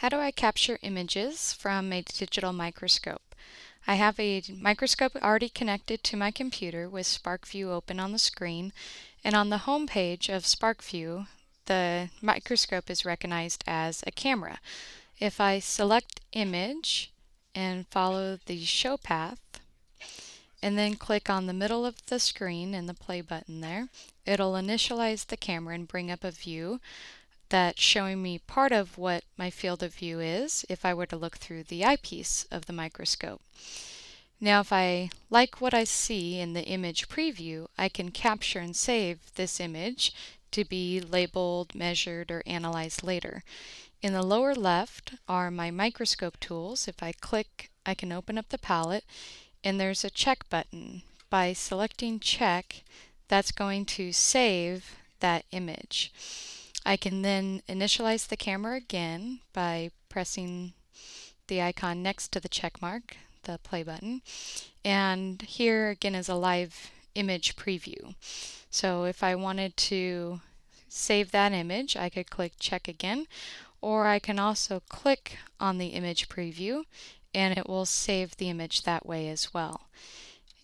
How do I capture images from a digital microscope? I have a microscope already connected to my computer with SPARKVUE open on the screen and on the home page of SPARKVUE the microscope is recognized as a camera. If I select image and follow the show path and then click on the middle of the screen and the play button there, it'll initialize the camera and bring up a view that's showing me part of what my field of view is if I were to look through the eyepiece of the microscope. Now if I like what I see in the image preview, I can capture and save this image to be labeled, measured, or analyzed later. In the lower left are my microscope tools. If I click, I can open up the palette, and there's a check button. By selecting check, that's going to save that image. I can then initialize the camera again by pressing the icon next to the check mark, the play button. And here again is a live image preview. So if I wanted to save that image, I could click check again, or I can also click on the image preview and it will save the image that way as well.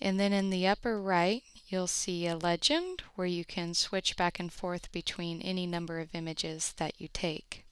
And then in the upper right, you'll see a legend where you can switch back and forth between any number of images that you take.